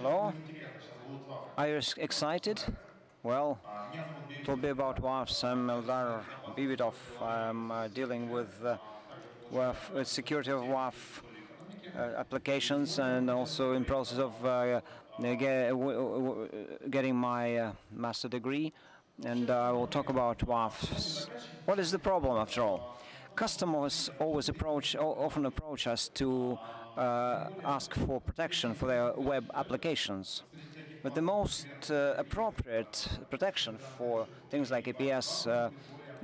Hello? Are you excited? Well, it will be about WAFs. I'm Eldar Bibitov. I'm uh, dealing with uh, WAF, with security of WAF uh, applications and also in process of uh, ge- w- w- getting my uh, master degree. And uh, I will talk about WAFs. What is the problem after all? Customers always approach, often approach us to uh, ask for protection for their web applications. But the most uh, appropriate protection for things like APS uh,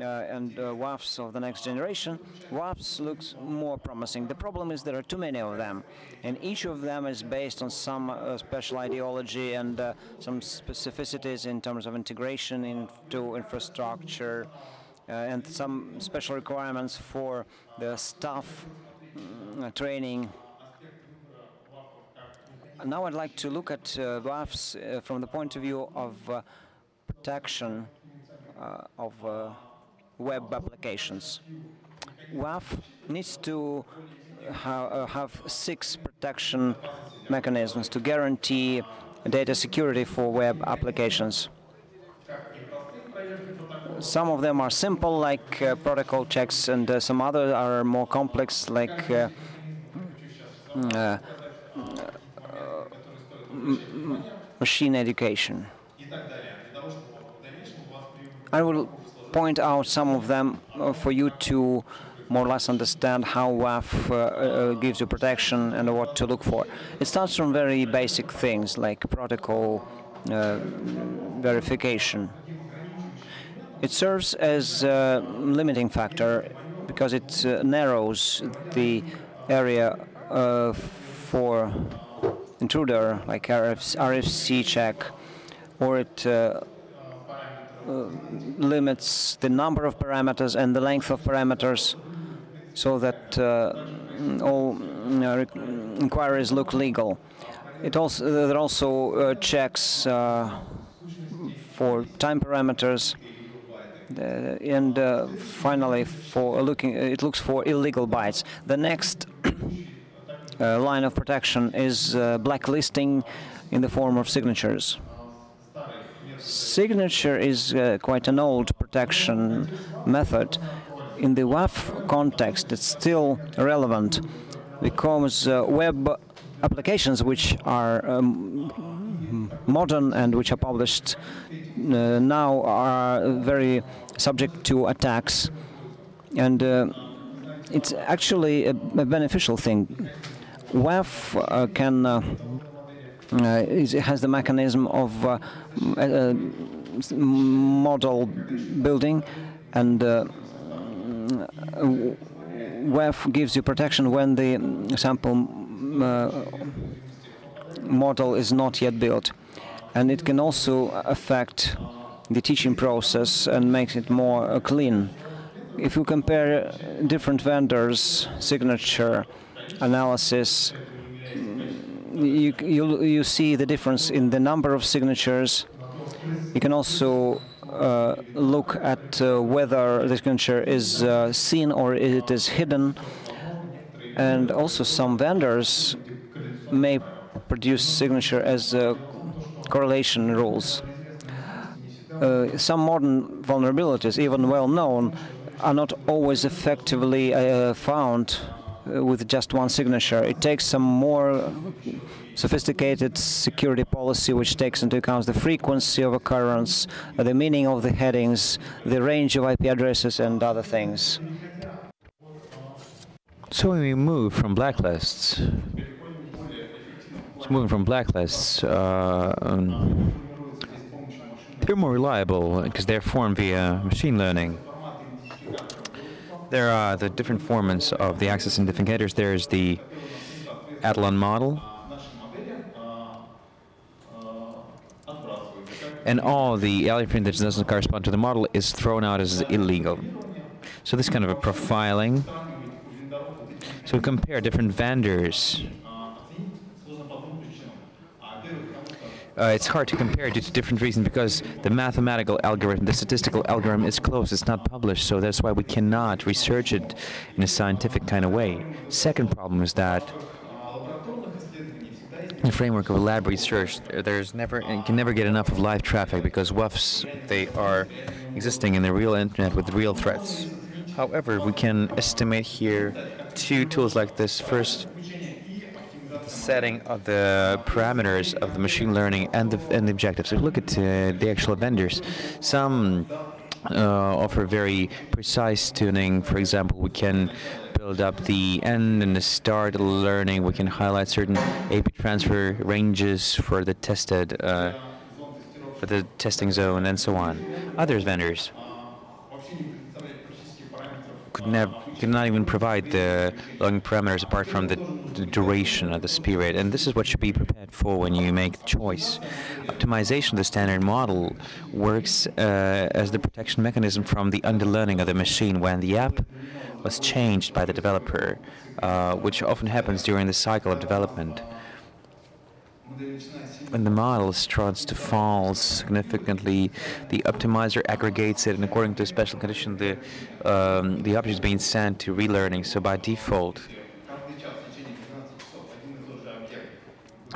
uh, and uh, WAFs of the next generation, WAFs looks more promising. The problem is there are too many of them, and each of them is based on some uh, special ideology and some specificities in terms of integration into infrastructure and some special requirements for the staff mm, uh, training now I'd like to look at uh, WAFs uh, from the point of view of uh, protection uh, of uh, web applications. WAF needs to ha- uh, have six protection mechanisms to guarantee data security for web applications. Some of them are simple, like uh, protocol checks, and uh, some others are more complex, like uh, mm, uh, machine education. I will point out some of them uh, for you to more or less understand how WAF uh, uh, gives you protection and what to look for. It starts from very basic things like protocol uh, verification. It serves as a limiting factor because it uh, narrows the area uh, for intruder like RFC, RFC check, or it uh, uh, limits the number of parameters and the length of parameters so that uh, all uh, inquiries look legal. It also there also checks for time parameters. Uh, and uh, finally, for looking, it looks for illegal bytes. The next uh, line of protection is blacklisting in the form of signatures. Signature is quite an old protection method. In the WAF context, it's still relevant because web applications which are um, modern and which are published now are very subject to attacks. And uh, it's actually a, a beneficial thing. WAF uh, can uh, uh, is, has the mechanism of uh, uh, model building, and uh, w- gives you protection when the sample uh, model is not yet built, and it can also affect the teaching process and makes it more uh, clean. If you compare different vendors' signature analysis, you, you, you see the difference in the number of signatures. You can also uh, look at uh, whether the signature is uh, seen or it is hidden. And also some vendors may produce signature as uh, correlation rules. Uh, some modern vulnerabilities, even well known, are not always effectively uh, found uh, with just one signature. It takes some more sophisticated security policy which takes into account the frequency of occurrence, the meaning of the headings, the range of IP addresses, and other things. So when we move from blacklists, so moving from blacklists, uh, um, they're more reliable because they're formed via machine learning. There are the different formats of the access identifiers. There's the Athlon model, and all the elephant that doesn't correspond to the model is thrown out as illegal. So this kind of a profiling. So we compare different vendors. Uh, it's hard to compare due to different reasons because the mathematical algorithm, the statistical algorithm is closed, it's not published, so that's why we cannot research it in a scientific kind of way. Second problem is that the framework of lab research, there's never you can never get enough of live traffic because WAFs they are existing in the real internet with real threats. However, we can estimate here two tools like this. First, setting of the parameters of the machine learning and the and the objectives. You look at uh, the actual vendors, some uh, offer very precise tuning. For example, we can build up the end and the start learning. We can highlight certain AP transfer ranges for the tested, uh, for the testing zone, and so on. Others vendors could never could not even provide the logging parameters apart from the, the, duration of the period. And this is what should be prepared for when you make the choice. Optimization of the standard model works uh, as the protection mechanism from the underlearning of the machine when the app was changed by the developer, uh, which often happens during the cycle of development. When the model starts to fall significantly, the optimizer aggregates it, and according to a special condition, the um, the object is being sent to relearning. So by default,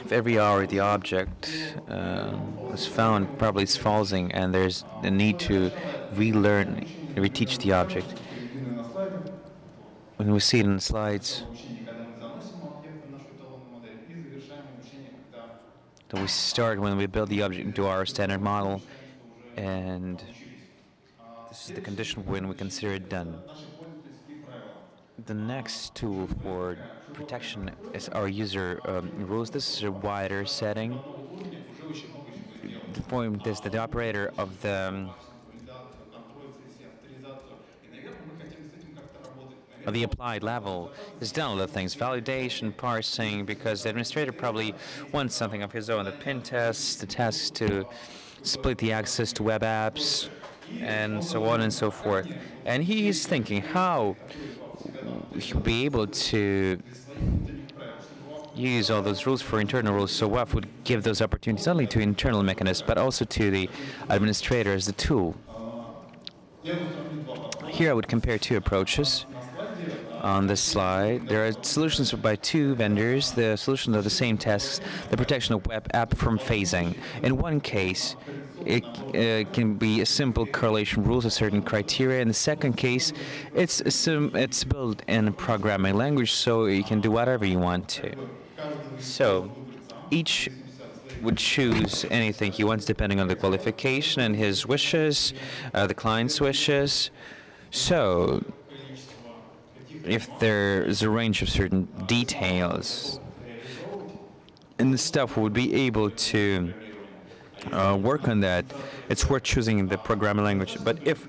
if every hour the object uh, is found, probably it's falsing, and there's a need to relearn, reteach the object. When we see it in the slides, So we start when we build the object into our standard model, and this is the condition when we consider it done. The next tool for protection is our user um, rules. This is a wider setting. The point is that the operator of the the applied level is done a lot of things, validation, parsing, because the administrator probably wants something of his own, the pin tests, the tasks to split the access to web apps, and so on and so forth. And he's thinking how he'll be able to use all those rules for internal rules. So WAF would give those opportunities not only to internal mechanisms, but also to the administrator as the tool. Here I would compare two approaches on this slide. There are solutions by two vendors. The solutions are the same tasks, the protection of web app from phasing. In one case, it uh, can be a simple correlation rules of certain criteria. In the second case, it's it's built in a programming language, so you can do whatever you want to. So each would choose anything he wants depending on the qualification and his wishes, uh, the client's wishes. So if there's a range of certain details and the staff would be able to uh, work on that, it's worth choosing the programming language. But if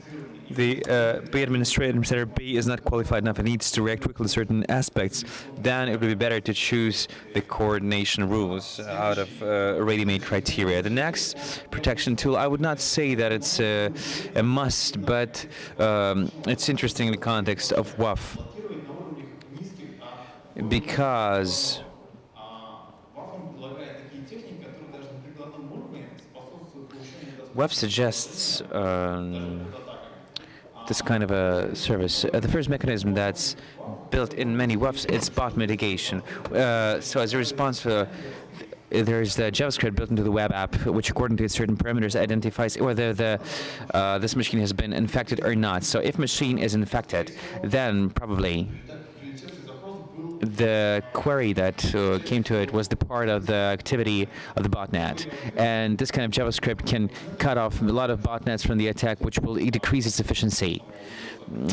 the uh, B administrator, administrator B is not qualified enough and needs to react quickly to certain aspects, then it would be better to choose the coordination rules out of uh, ready-made criteria. The next protection tool, I would not say that it's a, a must, but um, it's interesting in the context of WAF because Web suggests um, this kind of a service. Uh, the first mechanism that's built in many WAFs is bot mitigation. Uh, so as a response there's the JavaScript built into the web app, which according to certain parameters identifies whether the uh, this machine has been infected or not. So if machine is infected, then probably the query that uh, came to it was the part of the activity of the botnet. And this kind of JavaScript can cut off a lot of botnets from the attack, which will decrease its efficiency.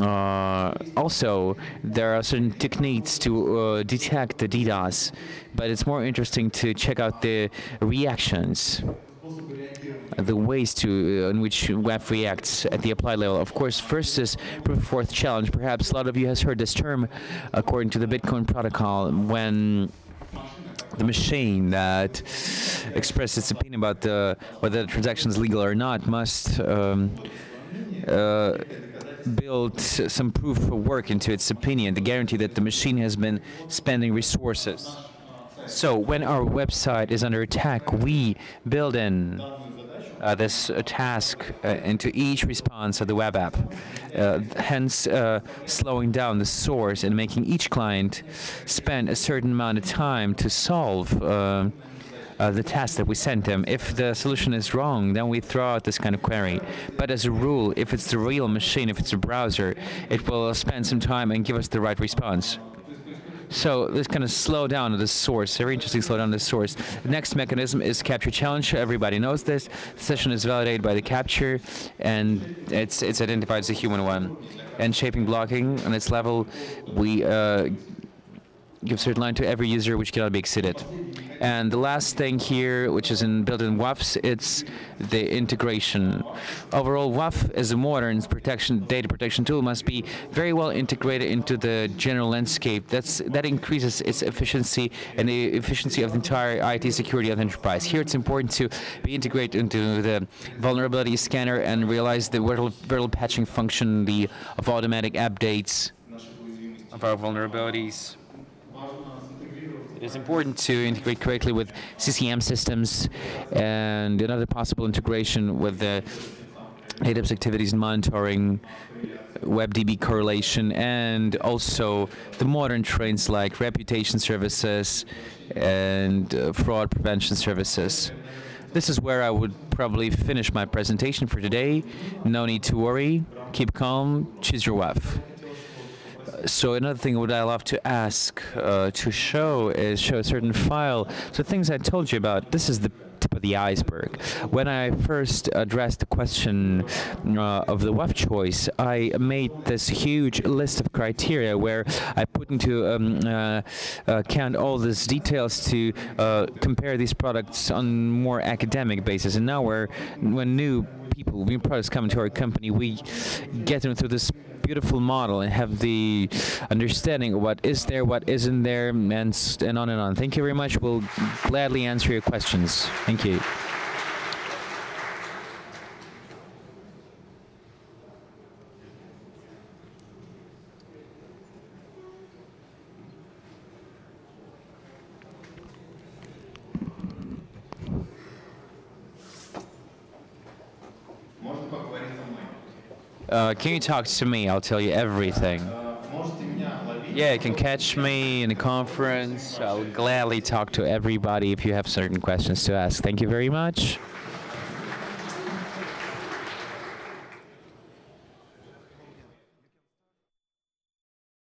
Uh, also, there are certain techniques to uh, detect the DDoS, but it's more interesting to check out the reactions the ways to uh, in which WAF reacts at the applied level. Of course, first is proof of fourth challenge. Perhaps a lot of you has heard this term, according to the Bitcoin protocol, when the machine that expresses its opinion about the, whether the transaction is legal or not must um, uh, build some proof of work into its opinion, the guarantee that the machine has been spending resources. So when our website is under attack, we build in uh, this uh, task uh, into each response of the web app, uh, hence uh, slowing down the source and making each client spend a certain amount of time to solve the task that we sent them. If the solution is wrong, then we throw out this kind of query. But as a rule, if it's the real machine, if it's a browser, it will spend some time and give us the right response. So let's kind of slow down at the source. Very interesting, slow down the source. The next mechanism is CAPTCHA challenge. Everybody knows this. The session is validated by the CAPTCHA, and it's it's identified as a human one. And shaping blocking on its level, we uh, give certain line to every user which cannot be exceeded. And the last thing here, which is in built in WAFs, it's the integration. Overall, WAF as a modern protection data protection tool must be very well integrated into the general landscape. That's that increases its efficiency and the efficiency of the entire IT security of the enterprise. Here, it's important to be integrated into the vulnerability scanner and realize the virtual patching function, the of automatic updates of our vulnerabilities. It is important to integrate correctly with CCM systems and another possible integration with the AWS activities monitoring, WebDB correlation, and also the modern trends like reputation services and uh, fraud prevention services. This is where I would probably finish my presentation for today. No need to worry. Keep calm. Choose your WAF so another thing would I love to ask uh, to show is show a certain file. So things I told you about. This is the tip of the iceberg. When I first addressed the question uh, of the WAF choice, I made this huge list of criteria where I put into um, uh, account all these details to uh, compare these products on more academic basis. And now, we're when new people, new products come into our company, we get them through this beautiful model and have the understanding of what is there, what isn't there, and, and on and on. Thank you very much. We'll gladly answer your questions. Thank you. Uh, can you talk to me? I'll tell you everything. Yeah, you can catch me in a conference. I'll gladly talk to everybody if you have certain questions to ask. Thank you very much.